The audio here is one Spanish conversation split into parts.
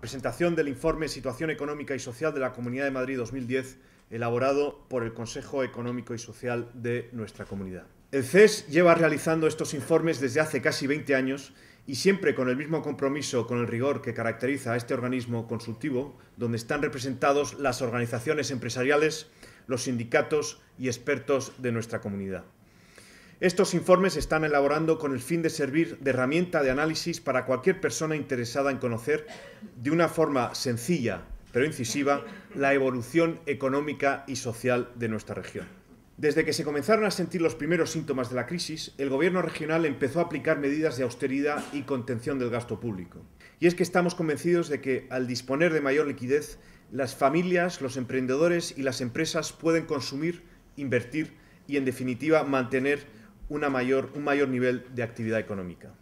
Presentación del informe Situación Económica y Social de la Comunidad de Madrid 2010, elaborado por el Consejo Económico y Social de nuestra comunidad. El CES lleva realizando estos informes desde hace casi 20 años y siempre con el mismo compromiso, con el rigor que caracteriza a este organismo consultivo, donde están representados las organizaciones empresariales, los sindicatos y expertos de nuestra comunidad. Estos informes se están elaborando con el fin de servir de herramienta de análisis para cualquier persona interesada en conocer de una forma sencilla pero incisiva la evolución económica y social de nuestra región. Desde que se comenzaron a sentir los primeros síntomas de la crisis, el Gobierno regional empezó a aplicar medidas de austeridad y contención del gasto público. Y es que estamos convencidos de que, al disponer de mayor liquidez, las familias, los emprendedores y las empresas pueden consumir, invertir y, en definitiva, mantener mayor, un mayor nivel de actividad económica.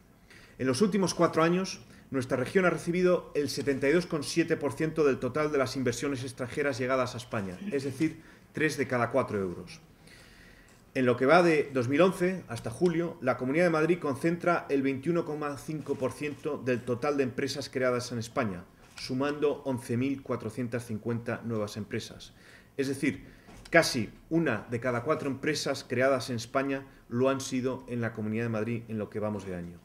En los últimos cuatro años, nuestra región ha recibido el 72,7% del total de las inversiones extranjeras llegadas a España, es decir, tres de cada cuatro euros. En lo que va de 2011 hasta julio, la Comunidad de Madrid concentra el 21,5% del total de empresas creadas en España, sumando 11.450 nuevas empresas. Es decir, Casi una de cada cuatro empresas creadas en España lo han sido en la Comunidad de Madrid en lo que vamos de año.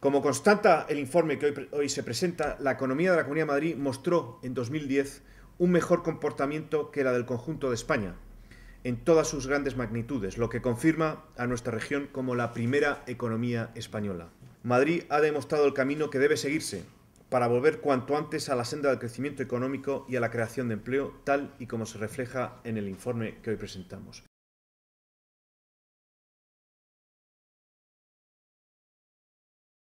Como constata el informe que hoy, se presenta, la economía de la Comunidad de Madrid mostró en 2010 un mejor comportamiento que la del conjunto de España, en todas sus grandes magnitudes, lo que confirma a nuestra región como la primera economía española. Madrid ha demostrado el camino que debe seguirse para volver cuanto antes a la senda del crecimiento económico y a la creación de empleo, tal y como se refleja en el informe que hoy presentamos.